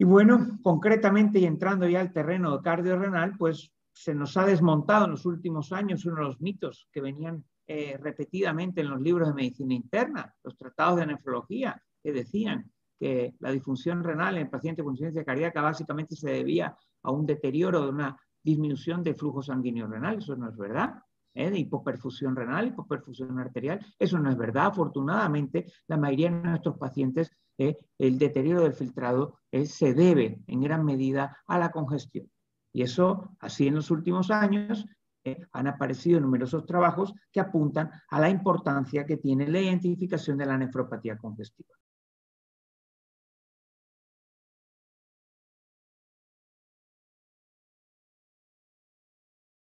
Y bueno, concretamente y entrando ya al terreno cardiorrenal, pues se nos ha desmontado en los últimos años uno de los mitos que venían eh, repetidamente en los libros de medicina interna, los tratados de nefrología, que decían que la disfunción renal en el paciente con insuficiencia cardíaca básicamente se debía a un deterioro de una disminución de flujo sanguíneo renal. Eso no es verdad. ¿Eh? De hipoperfusión renal, hipoperfusión arterial. Eso no es verdad. Afortunadamente, la mayoría de nuestros pacientes, ¿eh? el deterioro del filtrado ¿eh? se debe en gran medida a la congestión. Y eso, así en los últimos años, han aparecido numerosos trabajos que apuntan a la importancia que tiene la identificación de la nefropatía congestiva.